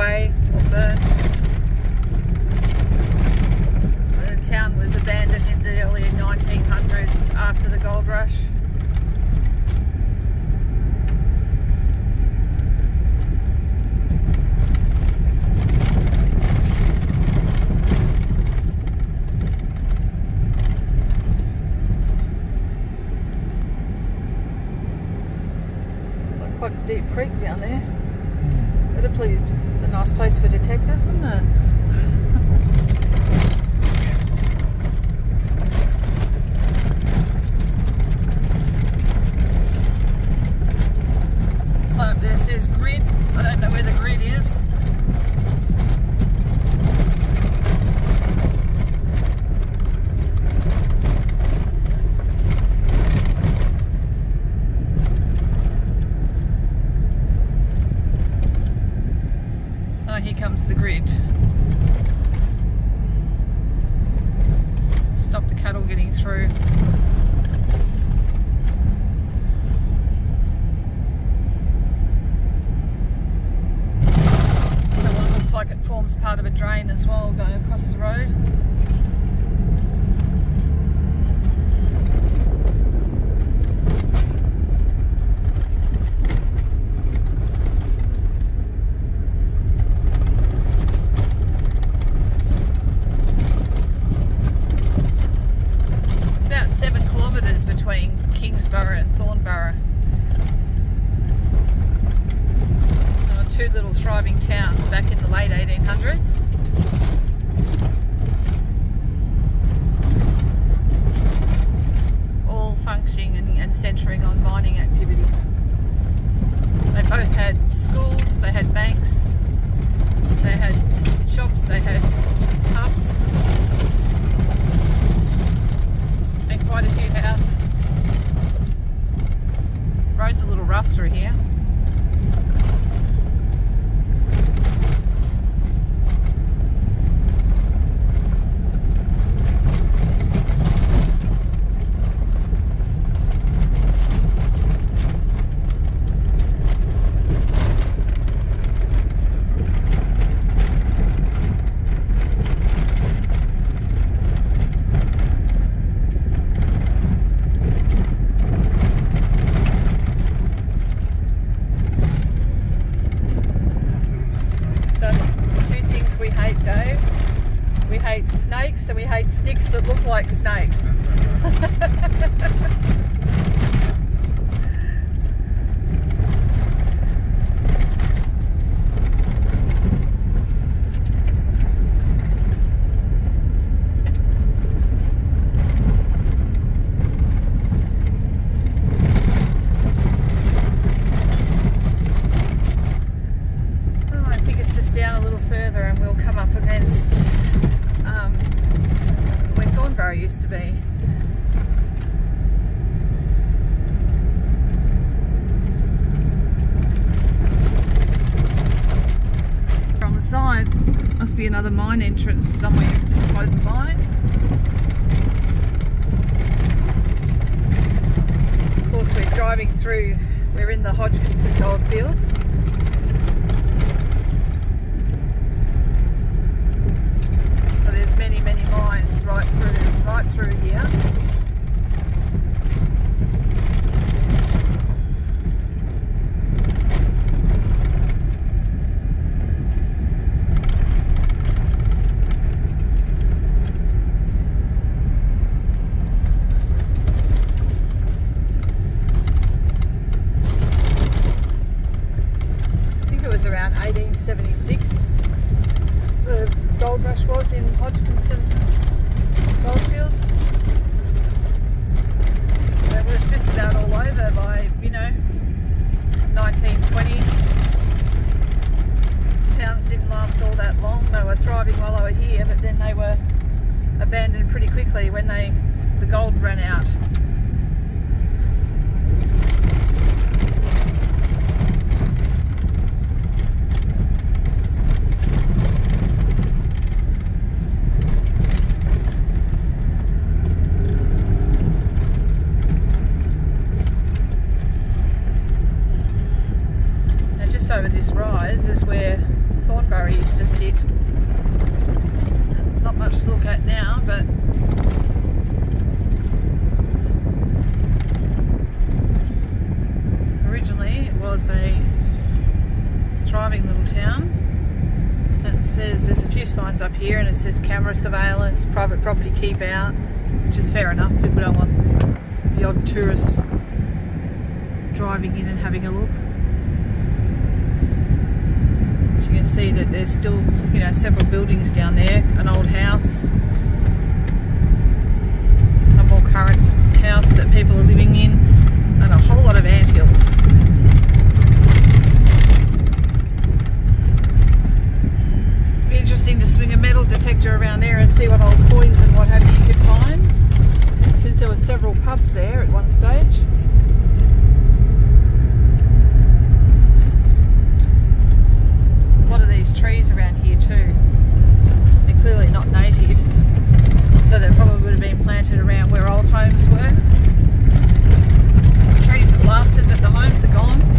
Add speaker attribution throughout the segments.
Speaker 1: away or burnt. The town was abandoned in the early 1900s after the gold rush. It's like quite a deep creek down there. Hmm. Be a nice place for detectives, wouldn't it? Sign up there says grid. I don't know where the grid is. Oh, here comes the grid. Stop the cattle getting through. That one looks like it forms part of a drain as well going across the road. It's about seven kilometres between Kingsborough and Thornborough. Uh, two little thriving towns back in the late 1800s. All functioning and, and centring on mining activity. They both had schools, they had banks, they had shops, they had pubs and quite a few houses. Road's a little rough through here. So, two things we hate, Dave. We hate snakes and we hate sticks that look like snakes. was a thriving little town. It says there's a few signs up here and it says camera surveillance, private property keep out, which is fair enough. People don't want the odd tourists driving in and having a look. you can see that there's still, you know, several buildings down there. An old house, a more current house that people are living in, and a whole lot of anthills. Be interesting to swing a metal detector around there and see what old coins and what have you could find. Since there were several pubs there at one stage. these trees around here too. They're clearly not natives, so they probably would have been planted around where old homes were. The trees have lasted, but the homes are gone.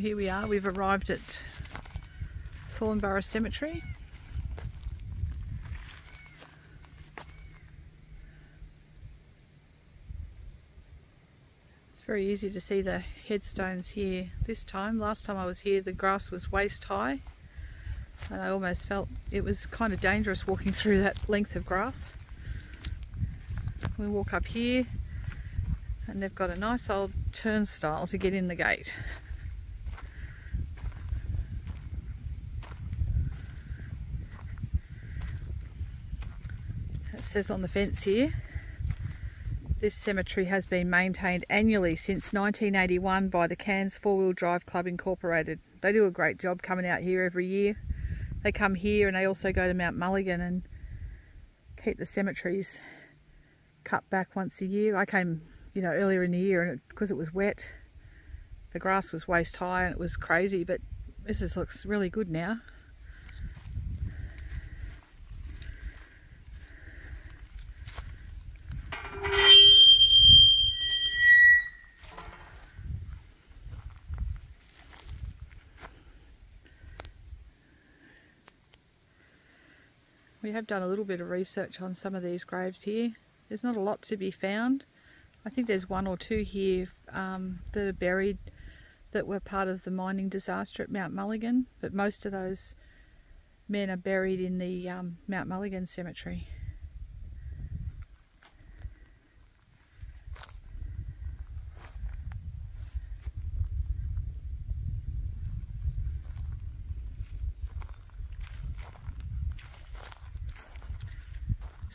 Speaker 1: Well here we are, we've arrived at Thornborough Cemetery. It's very easy to see the headstones here this time. Last time I was here the grass was waist high and I almost felt it was kind of dangerous walking through that length of grass. We walk up here and they've got a nice old turnstile to get in the gate. It says on the fence here, this cemetery has been maintained annually since 1981 by the Cairns Four Wheel Drive Club Incorporated. They do a great job coming out here every year. They come here and they also go to Mount Mulligan and keep the cemeteries cut back once a year. I came, you know, earlier in the year and because it, it was wet, the grass was waist high and it was crazy, but this is, looks really good now. We have done a little bit of research on some of these graves here. There's not a lot to be found. I think there's one or two here um, that are buried that were part of the mining disaster at Mount Mulligan, but most of those men are buried in the um, Mount Mulligan cemetery.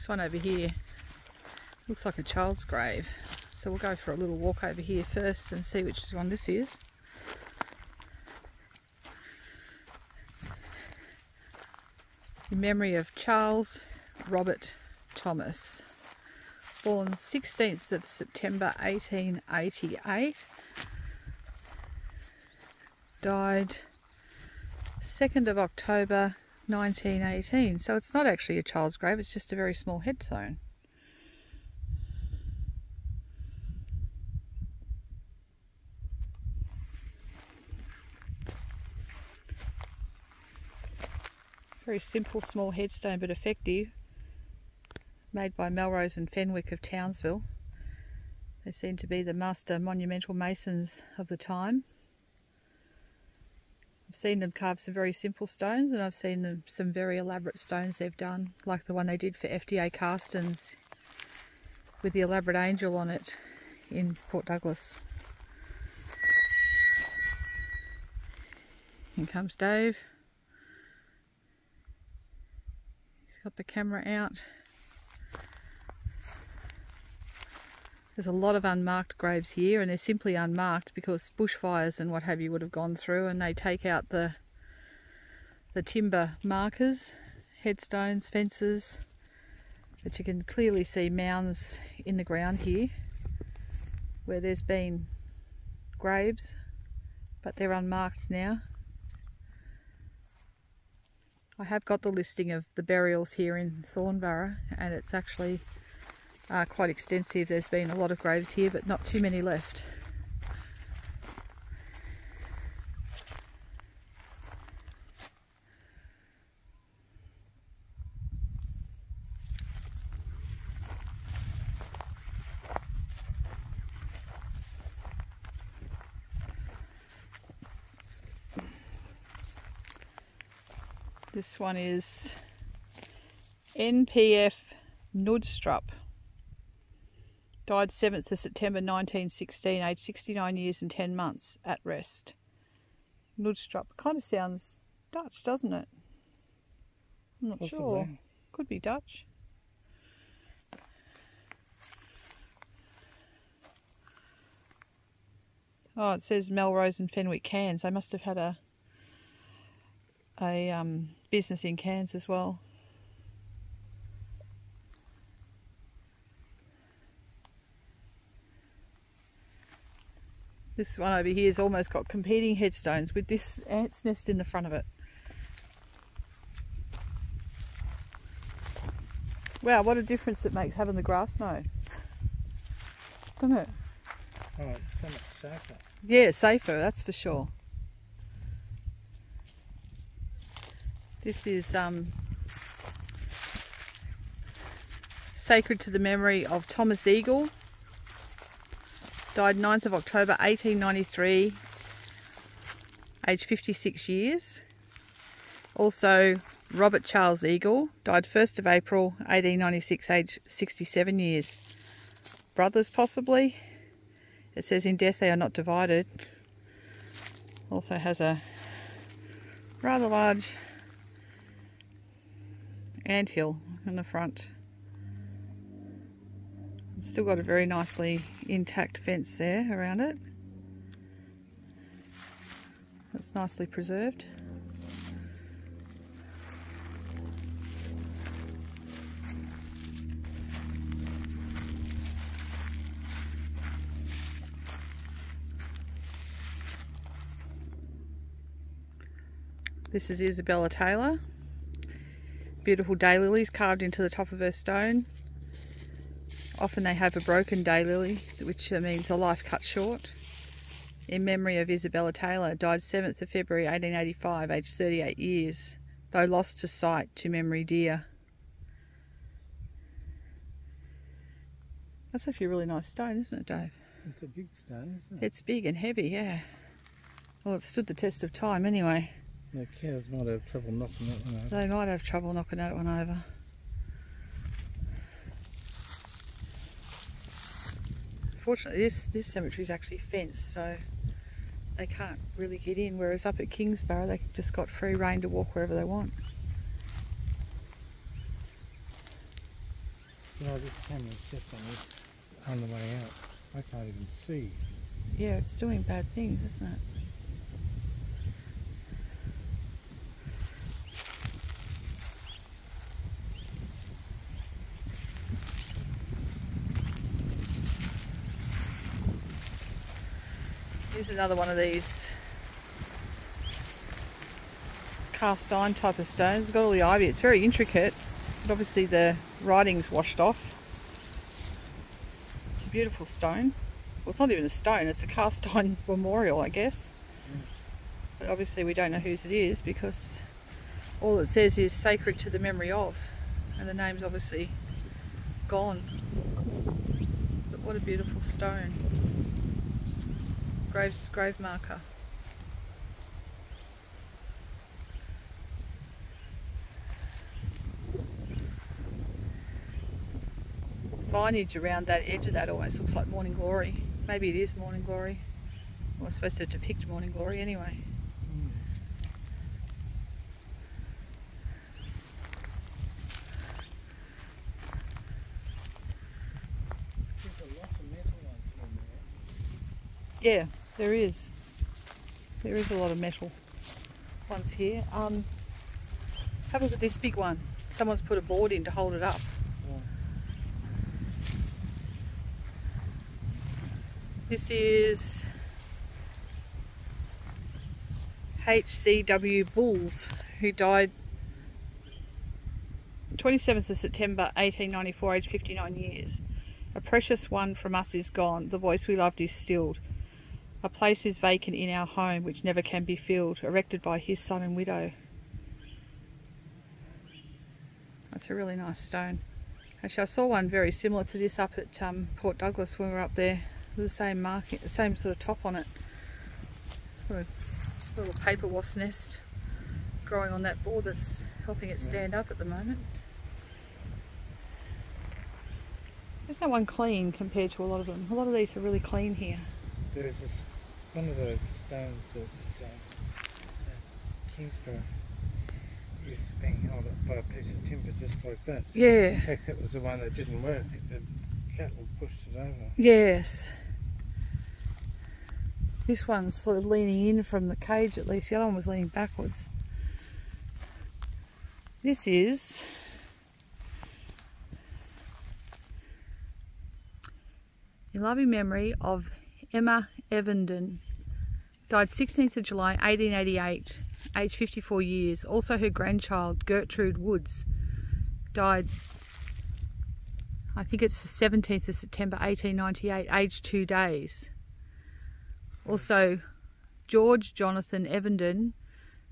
Speaker 1: One over here looks like a child's grave. So we'll go for a little walk over here first and see which one this is. In memory of Charles Robert Thomas, born 16th of September 1888, died 2nd of October 1918. So it's not actually a child's grave, it's just a very small headstone. Very simple small headstone but effective. Made by Melrose and Fenwick of Townsville. They seem to be the master monumental masons of the time. I've seen them carve some very simple stones and I've seen them, some very elaborate stones they've done, like the one they did for FDA Karstens with the elaborate angel on it in Port Douglas. Here comes Dave. He's got the camera out. There's a lot of unmarked graves here and they're simply unmarked because bushfires and what have you would have gone through and they take out the the timber markers, headstones, fences, but you can clearly see mounds in the ground here where there's been graves but they're unmarked now. I have got the listing of the burials here in Thornborough and it's actually quite extensive. There's been a lot of graves here, but not too many left. This one is NPF Nudstrup. Died 7th of September 1916, aged 69 years and 10 months, at rest. Nudstrup. Kind of sounds Dutch, doesn't it? I'm not Possibly. sure. Could be Dutch. Oh, it says Melrose and Fenwick Cairns. They must have had a a um, business in Cairns as well. This one over here has almost got competing headstones with this ant's nest in the front of it. Wow, what a difference it makes having the grass mowed. Doesn't it?
Speaker 2: Oh, it's so much safer.
Speaker 1: Yeah, safer, that's for sure. This is um, sacred to the memory of Thomas Eagle, Died 9th of October 1893, aged 56 years. Also Robert Charles Eagle, died 1st of April 1896, aged 67 years. Brothers possibly. It says in death they are not divided. Also has a rather large anthill in the front. Still got a very nicely intact fence there around it. That's nicely preserved. This is Isabella Taylor. Beautiful daylilies carved into the top of her stone. Often they have a broken daylily, which uh, means a life cut short. In memory of Isabella Taylor, died 7th of February 1885, aged 38 years, though lost to sight to memory dear. That's actually a really nice stone, isn't it, Dave?
Speaker 2: It's a big stone, isn't it?
Speaker 1: It's big and heavy, yeah. Well, it stood the test of time anyway.
Speaker 2: The cows might have trouble knocking that one over.
Speaker 1: They might have trouble knocking that one over. Fortunately, this, this cemetery is actually fenced, so they can't really get in, whereas up at Kingsborough they just got free reign to walk wherever they want.
Speaker 2: You know, this camera's definitely on the way out. I can't even see.
Speaker 1: Yeah, it's doing bad things, isn't it? Here's another one of these cast iron type of stones. It's got all the ivy. It's very intricate, but obviously the writing's washed off. It's a beautiful stone. Well, it's not even a stone, it's a cast iron memorial, I guess. But obviously we don't know whose it is because all it says is sacred to the memory of. And the name's obviously gone. But what a beautiful stone Grave marker. Vinage around that edge of that always looks like morning glory. Maybe it is morning glory. We're supposed to depict morning glory anyway. Yeah there is. There is a lot of metal ones here. Um, have a look at this big one. Someone's put a board in to hold it up.
Speaker 2: Yeah.
Speaker 1: This is HCW Bulls, who died 27th of September 1894, aged 59 years. A precious one from us is gone, the voice we loved is stilled. A place is vacant in our home which never can be filled, erected by his son and widow. That's a really nice stone. Actually, I saw one very similar to this up at um, Port Douglas when we were up there. The same marking, the same sort of top on it. Sort of little paper wasp nest growing on that board that's helping it stand up at the moment. There's no one clean compared to a lot of them. A lot of these are really clean here.
Speaker 2: There is this, one of those stones that um, at Kingsborough is being held up by a piece of timber just like that.
Speaker 1: Yeah.
Speaker 2: In fact, that was the one that didn't work. The cattle pushed it over.
Speaker 1: Yes. This one's sort of leaning in from the cage at least. The other one was leaning backwards. This is in loving memory of Emma Evenden. Died 16th of July 1888, aged 54 years. Also her grandchild Gertrude Woods died I think it's the 17th of September 1898, aged two days. Also, George Jonathan Evenden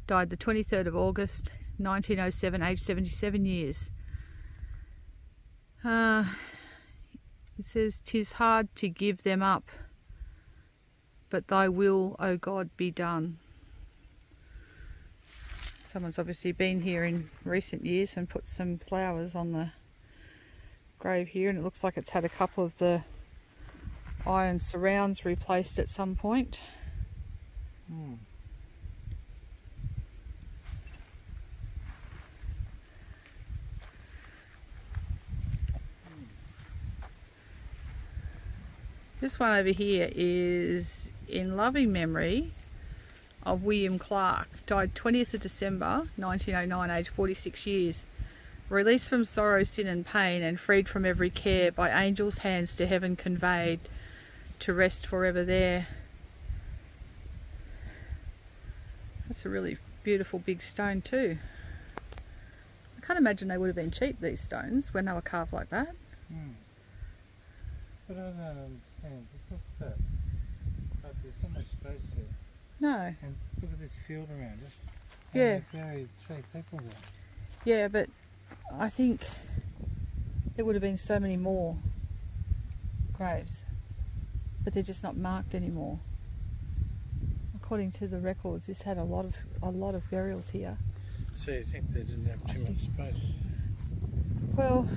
Speaker 1: died the 23rd of August 1907, aged 77 years. Uh, it says, "Tis hard to give them up, but Thy will, O God, be done." Someone's obviously been here in recent years and put some flowers on the grave here and it looks like it's had a couple of the iron surrounds replaced at some point.
Speaker 2: Hmm.
Speaker 1: This one over here is in loving memory of William Clark, died 20th of December 1909, aged 46 years. Released from sorrow, sin and pain, and freed from every care, by angels' hands to heaven conveyed, to rest forever there. That's a really beautiful big stone too. I can't imagine they would have been cheap, these stones, when they were carved like that.
Speaker 2: Hmm. But I don't understand. Just look at that. But there's not much space there.
Speaker 1: No,
Speaker 2: And look at this field around us.
Speaker 1: Yeah.
Speaker 2: They buried three people there.
Speaker 1: yeah, but I think there would have been so many more graves, but they're just not marked anymore. According to the records, this had a lot of a lot of burials here.
Speaker 2: So you think they didn't have too much space?
Speaker 1: Well,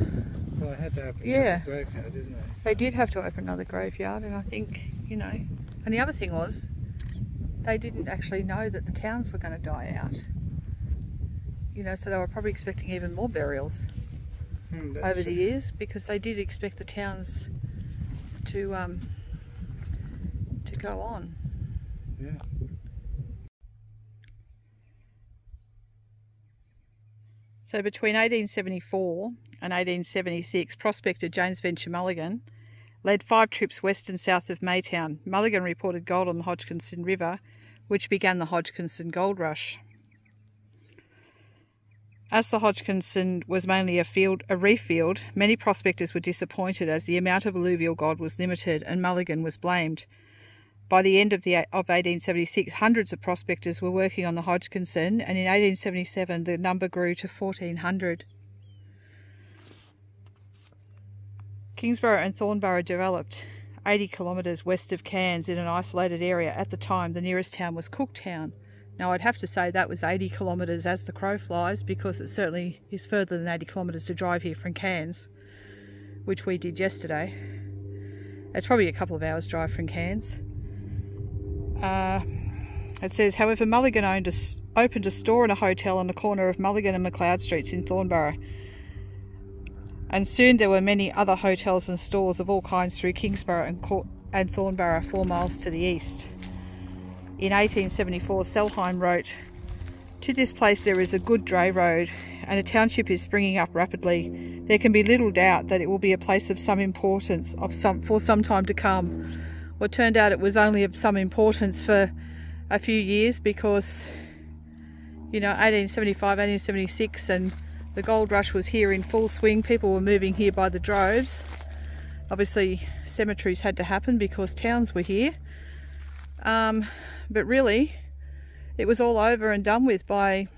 Speaker 2: Well, I had to open
Speaker 1: Yeah.
Speaker 2: graveyard, didn't they?
Speaker 1: they did have to open another graveyard, and I think you know. And the other thing was, they didn't actually know that the towns were going to die out. You know, so they were probably expecting even more burials.
Speaker 2: That's
Speaker 1: over the years because they did expect the towns to um, to go on.
Speaker 2: Yeah.
Speaker 1: So between 1874 and 1876, prospector James Venture Mulligan led five trips west and south of Maytown. Mulligan reported gold on the Hodgkinson River, which began the Hodgkinson Gold Rush. As the Hodgkinson was mainly a field, a reef field, many prospectors were disappointed as the amount of alluvial gold was limited and Mulligan was blamed. By the end of, the, of 1876, hundreds of prospectors were working on the Hodgkinson, and in 1877 the number grew to 1400. Kingsborough and Thornborough developed 80 kilometres west of Cairns in an isolated area. At the time, the nearest town was Cooktown. Now, I'd have to say that was 80 kilometres as the crow flies because it certainly is further than 80 kilometres to drive here from Cairns, which we did yesterday. It's probably a couple of hours' drive from Cairns. Uh, it says, however, Mulligan owned a, opened a store and a hotel on the corner of Mulligan and McLeod Streets in Thornborough. And soon there were many other hotels and stores of all kinds through Kingsborough and, Cor- and Thornborough four miles to the east. In 1874, Sellheim wrote, To this place there is a good dray road, and a township is springing up rapidly. There can be little doubt that it will be a place of some importance of some for some time to come. Well, it turned out it was only of some importance for a few years because, you know, 1875, 1876, and the gold rush was here in full swing. People were moving here by the droves. Obviously, cemeteries had to happen because towns were here. Um, but really, it was all over and done with by,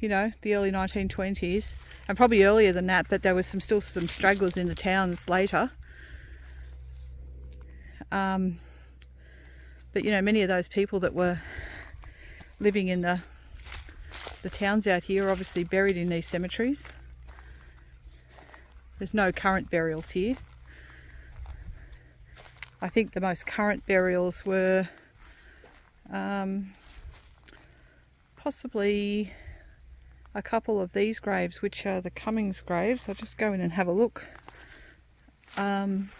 Speaker 1: you know, the early 1920s, and probably earlier than that. But there was some still some stragglers in the towns later. Um, but you know, many of those people that were living in the the towns out here are obviously buried in these cemeteries. There's no current burials here. I think the most current burials were um, possibly a couple of these graves, which are the Cummings graves. I'll just go in and have a look. Um,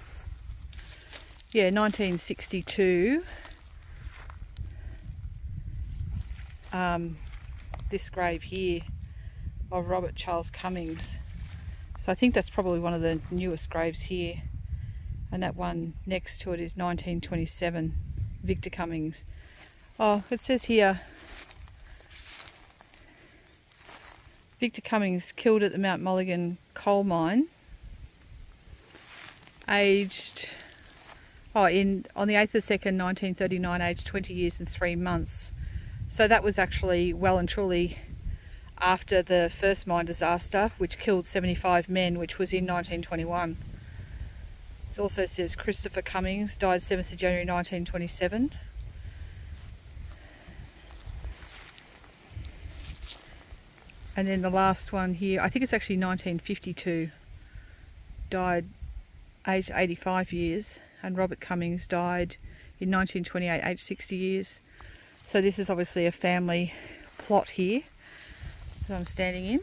Speaker 1: yeah, 1962. Um, this grave here of Robert Charles Cummings. So I think that's probably one of the newest graves here. And that one next to it is 1927, Victor Cummings. Oh, it says here, Victor Cummings killed at the Mount Mulligan coal mine, aged, oh, in on the 8th of 2nd, 1939, aged 20 years and 3 months. So that was actually well and truly after the first mine disaster, which killed 75 men, which was in 1921. It also says Christopher Cummings died 7th of January 1927. And then the last one here, I think it's actually 1952, died aged 85 years, and Robert Cummings died in 1928, aged 60 years. So this is obviously a family plot here that I'm standing in.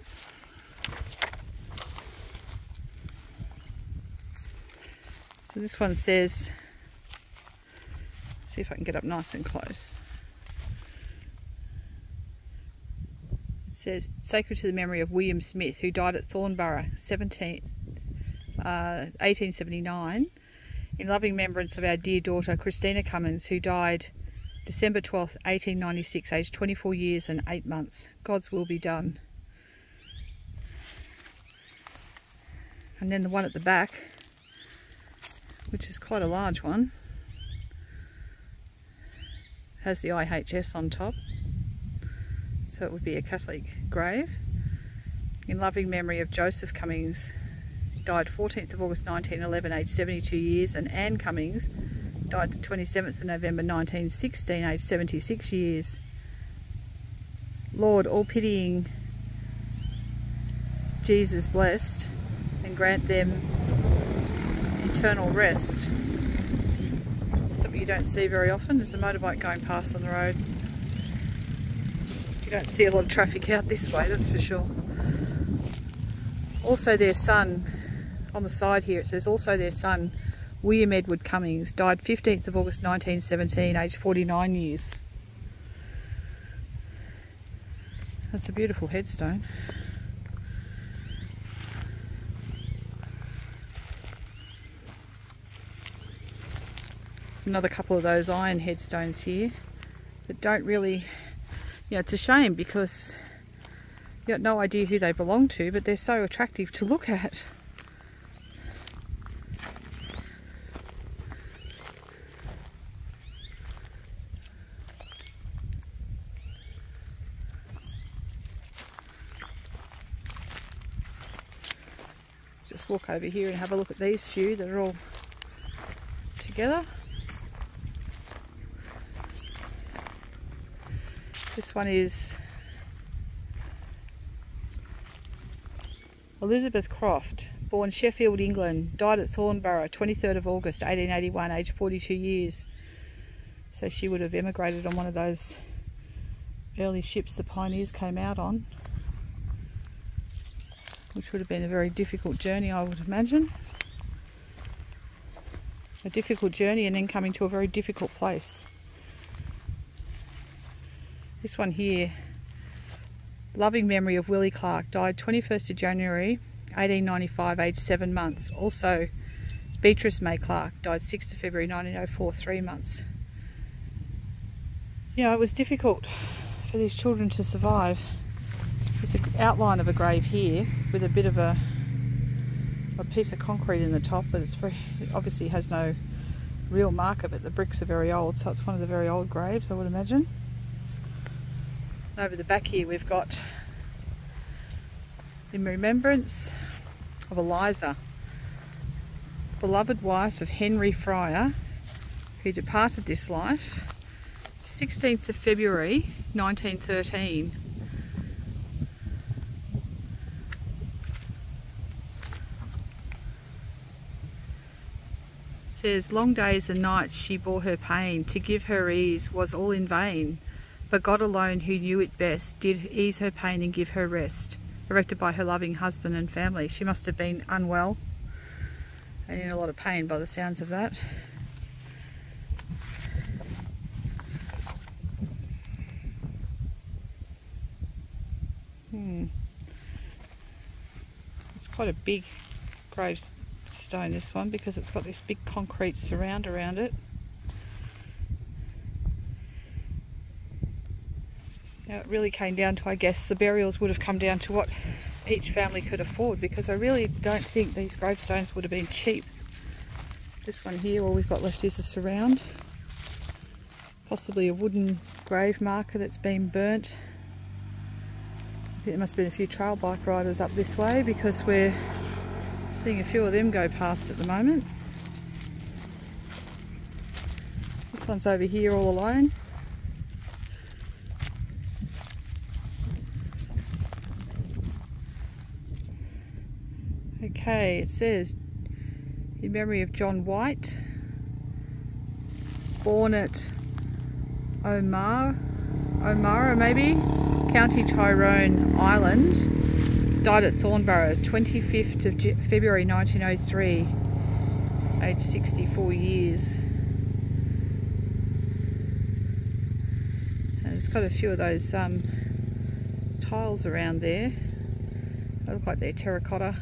Speaker 1: So this one says, see if I can get up nice and close. It says, Sacred to the memory of William Smith, who died at Thornborough, 17, uh, 1879, in loving remembrance of our dear daughter Christina Cummins, who died December 12th, 1896, aged 24 years and 8 months. God's will be done. And then the one at the back, which is quite a large one, has the IHS on top so it would be a Catholic grave. In loving memory of Joseph Cummings, died 14th of August 1911, aged 72 years, and Anne Cummings died the 27th of November 1916, aged 76 years. Lord, all pitying Jesus blessed, and grant them eternal rest. Something you don't see very often. There's a motorbike going past on the road You don't see a lot of traffic out this way, that's for sure. Also their son, on the side here, it says also their son, William Edward Cummings, died 15th of August 1917, aged 49 years. That's a beautiful headstone. There's another couple of those iron headstones here that don't really yeah, it's a shame because you've got no idea who they belong to, but they're so attractive to look at. Walk over here and have a look at these few that are all together. This one is Elizabeth Croft, born Sheffield, England, died at Thornborough, 23rd of August 1881, aged 42 years. So she would have emigrated on one of those early ships the pioneers came out on, which would have been a very difficult journey, I would imagine. a difficult journey and then coming to a very difficult place. This one here, loving memory of Willie Clark, died 21st of January 1895, aged seven months. Also, Beatrice May Clark died 6th of February 1904, three months. You know, it was difficult for these children to survive. There's an outline of a grave here with a bit of a a piece of concrete in the top, but it's very it obviously has no real marker, but the bricks are very old, so it's one of the very old graves, I would imagine. Over the back here, we've got in remembrance of Eliza, beloved wife of Henry Fryer, who departed this life 16th of February 1913 says, Long days and nights she bore her pain, to give her ease was all in vain. But God alone, who knew it best, did ease her pain and give her rest. Erected by her loving husband and family. She must have been unwell and in a lot of pain by the sounds of that. Hmm. It's quite a big grave stone this one because it's got this big concrete surround around it. Now it really came down to, I guess, the burials would have come down to what each family could afford because I really don't think these gravestones would have been cheap. This one here, all we've got left is a surround. Possibly a wooden grave marker that's been burnt. There must have been a few trail bike riders up this way because we're Seeing a few of them go past at the moment. This one's over here all alone. Okay, it says in memory of John White, born at Omar, Omara maybe, County Tyrone Ireland, died at Thornborough 25th of February 1903 aged 64 years. And it's got a few of those um, tiles around there. They look like they're terracotta.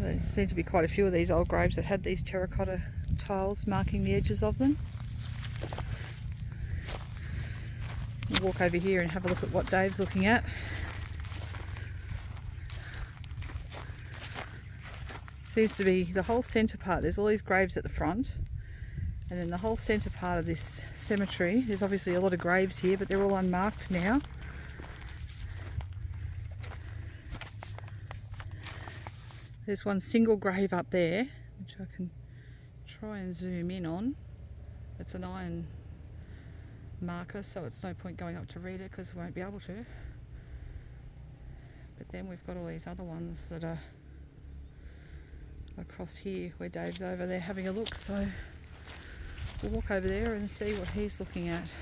Speaker 1: There seem to be quite a few of these old graves that had these terracotta tiles marking the edges of them. Walk over here and have a look at what Dave's looking at seems to be the whole centre part. There's all these graves at the front and then the whole centre part of this cemetery. There's obviously a lot of graves here but they're all unmarked now. There's one single grave up there which I can try and zoom in on. It's an iron marker so it's no point going up to read it because we won't be able to. But then we've got all these other ones that are across here where Dave's over there having a look so we'll walk over there and see what he's looking at.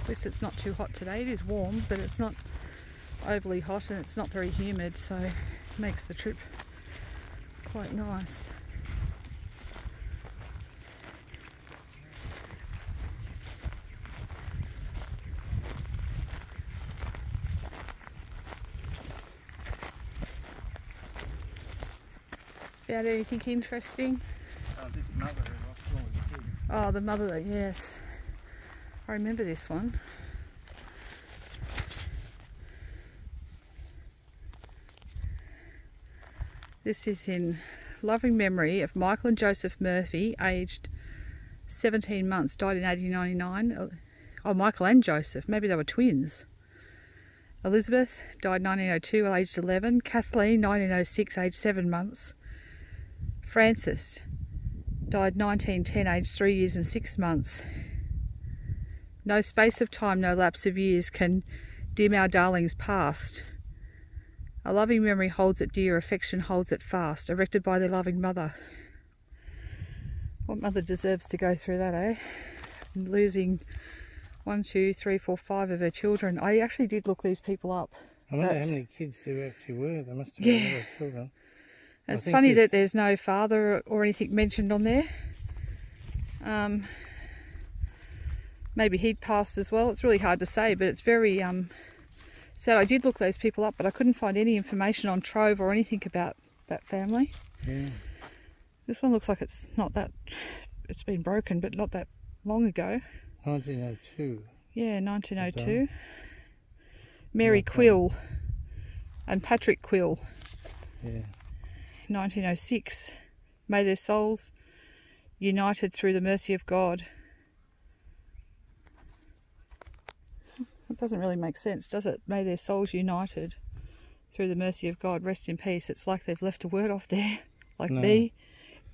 Speaker 1: At least it's not too hot today. It is warm, but it's not overly hot and it's not very humid, so it makes the trip quite nice. Found anything interesting?
Speaker 2: Oh, this mother who lost all kids.
Speaker 1: Oh, the mother, yes. I remember this one. This is in loving memory of Michael and Joseph Murphy, aged 17 months, died in 1899. Oh, Michael and Joseph, maybe they were twins. Elizabeth died 1902, aged 11. Kathleen, 1906, aged 7 months. Francis died 1910, aged 3 years and 6 months. No space of time, no lapse of years can dim our darling's past. A loving memory holds it dear, affection holds it fast, erected by their loving mother. What mother deserves to go through that, eh? Losing one, two, three, four, five of her children. I actually did look these people up.
Speaker 2: I wonder how many kids there actually were. There must have
Speaker 1: Yeah.
Speaker 2: been a lot of children.
Speaker 1: It's funny that there's no father or anything mentioned on there. Um, maybe he'd passed as well. It's really hard to say, but it's very um, sad. I did look those people up, but I couldn't find any information on Trove or anything about that family.
Speaker 2: Yeah.
Speaker 1: This one looks like it's not that. It's been broken, but not that long ago.
Speaker 2: 1902.
Speaker 1: Yeah, 1902. Mary. Quill and Patrick Quill,
Speaker 2: Yeah.
Speaker 1: 1906. May their souls united through the mercy of God. It doesn't really make sense, does it? May their souls united through the mercy of God. Rest in peace. It's like they've left a word off there, like
Speaker 2: No.
Speaker 1: be,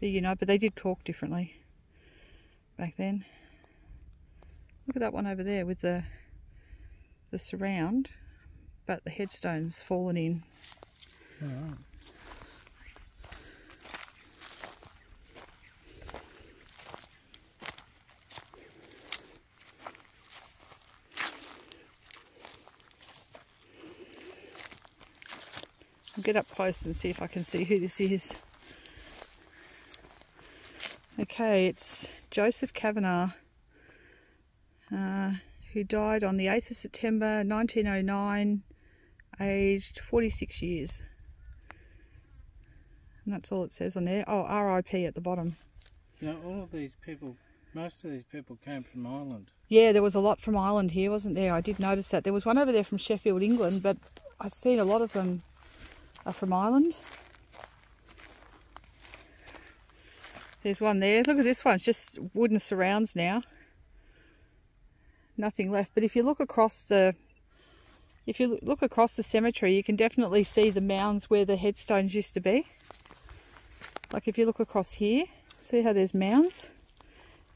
Speaker 1: be united. But they did talk differently back then. Look at that one over there with the the surround, but the headstone's fallen in.
Speaker 2: Alright.
Speaker 1: I'll get up close and see if I can see who this is. Okay, it's Joseph Kavanagh, uh, who died on the 8th of September 1909, aged 46 years. And that's all it says on there. Oh, RIP at the bottom.
Speaker 2: You know, all of these people, most of these people came from Ireland.
Speaker 1: Yeah, there was a lot from Ireland here, wasn't there? I did notice that. There was one over there from Sheffield, England, but I've seen a lot of them are from Ireland. There's one there. Look at this one. It's just wooden surrounds now. Nothing left. But if you look across the if you look across the cemetery, you can definitely see the mounds where the headstones used to be. Like if you look across here, see how there's mounds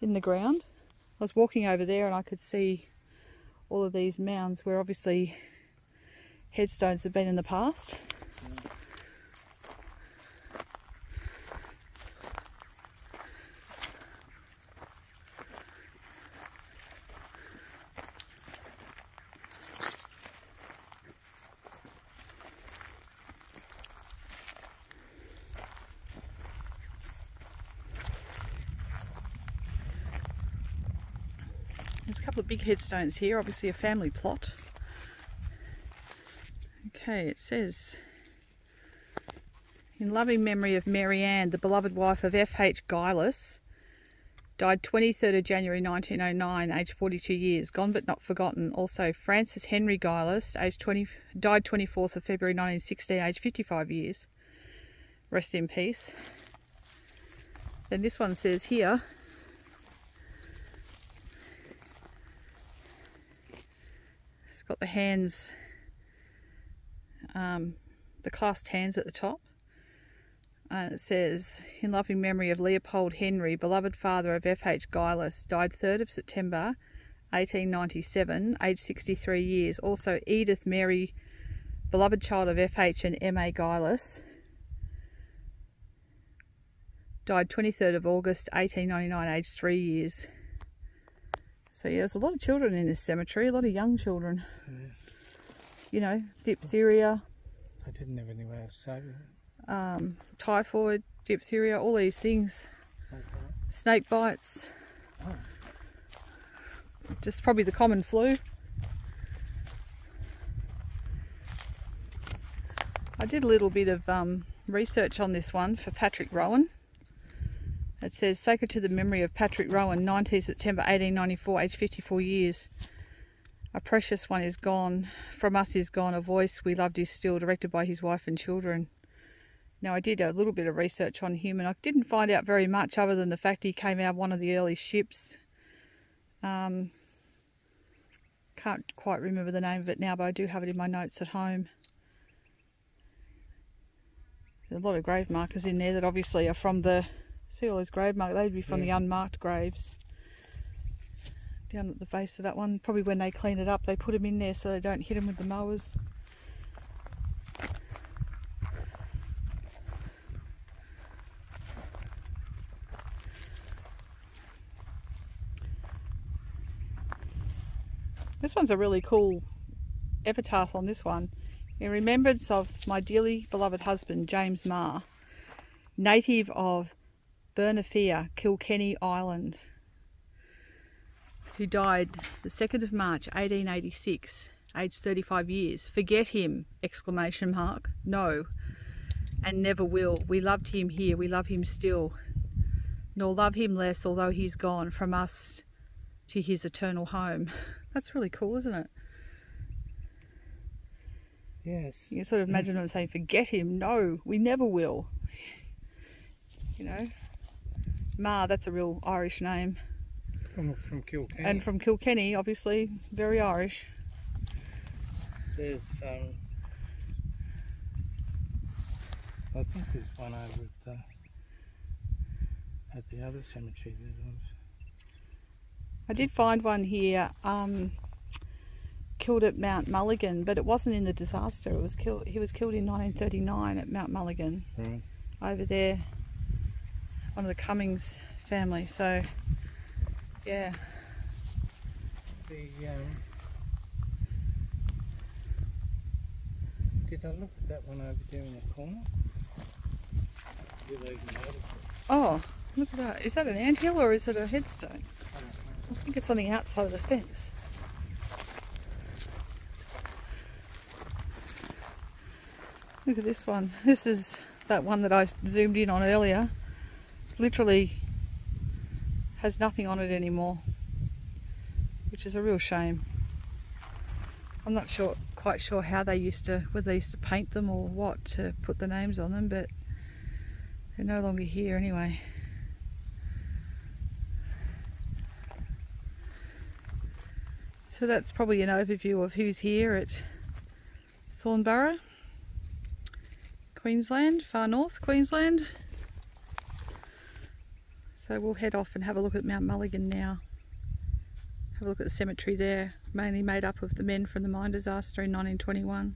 Speaker 1: in the ground? I was walking over there and I could see all of these mounds where obviously headstones have been in the past. Headstones here, obviously a family plot. Okay, it says, in loving memory of Mary Ann, the beloved wife of F.H. Gillis, died 23rd of January 1909, aged 42 years, gone but not forgotten. Also, Francis Henry Gillis, aged 20, died 24th of February 1916, aged 55 years. Rest in peace. Then this one says here, got the hands, um, the clasped hands at the top. And it says, in loving memory of Leopold Henry, beloved father of F.H. Gillis, died 3rd of September 1897, aged 63 years. Also, Edith Mary, beloved child of F.H. and M.A. Gillis, died 23rd of August 1899, aged 3 years. So yeah, there's a lot of children in this cemetery, a lot of young children. You know, diphtheria,
Speaker 2: They didn't have any way of saving it.
Speaker 1: um, typhoid, diphtheria, all these things. Snake bites. Just probably the common flu. I did a little bit of um, research on this one for Patrick Rowan. It says, sacred to the memory of Patrick Rowan, 19 September 1894, aged 54 years. A precious one is gone. From us is gone. A voice we loved is still, directed by his wife and children. Now, I did a little bit of research on him and I didn't find out very much other than the fact he came out of one of the early ships. Um, can't quite remember the name of it now, but I do have it in my notes at home. There's a lot of grave markers in there that obviously are from the. See all those grave marks? They'd be from
Speaker 2: yeah.
Speaker 1: the unmarked graves. Down at the base of that one, probably when they clean it up, they put them in there so they don't hit them with the mowers. This one's a really cool epitaph on this one. In remembrance of my dearly beloved husband, James Marr, native of Bernafia, Kilkenny Ireland, who died the 2nd of March 1886, aged 35 years. Forget him! Exclamation mark. No, and never will. We loved him here, we love him still, nor love him less, although he's gone from us to his eternal home. That's really cool, isn't it?
Speaker 2: Yes.
Speaker 1: You sort of imagine them saying, forget him. No, we never will. You know? Ma, that's a real Irish name.
Speaker 2: From, from Kilkenny.
Speaker 1: And from Kilkenny, obviously, very Irish.
Speaker 2: There's, um, I think there's one over at the, at the other cemetery there I've,
Speaker 1: I did find one here, um, killed at Mount Mulligan, but it wasn't in the disaster. It was killed. He was killed in 1939 at Mount Mulligan,
Speaker 2: Hmm.
Speaker 1: over there. One of the Cummings family. So, yeah,
Speaker 2: the, um, did I look at that one over there in the corner? Did I even notice it?
Speaker 1: Oh, look at that. Is that an anthill or is it a headstone?
Speaker 2: I.
Speaker 1: I think it's on the outside of the fence. Look at this one. This is that one that I zoomed in on earlier. Literally has nothing on it anymore, which is a real shame. I'm not sure, quite sure how they used to, whether they used to paint them or what to put the names on them, but they're no longer here anyway. So that's probably an overview of who's here at Thornborough, Queensland, far north Queensland. So we'll head off and have a look at Mount Mulligan now. Have a look at the cemetery there, mainly made up of the men from the mine disaster in 1921.